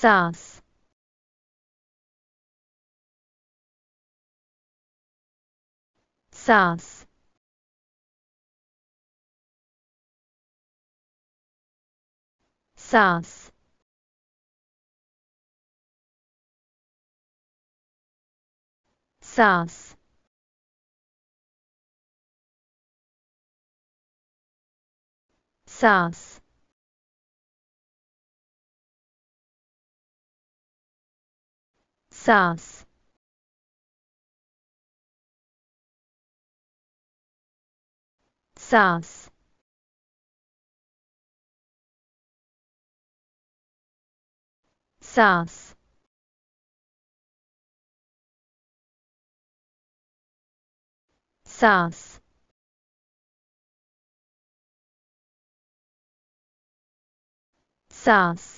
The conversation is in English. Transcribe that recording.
sauce. Sauce. Sauce. Sauce. Sauce Sauce. Sauce. Sauce. Sauce. Sauce.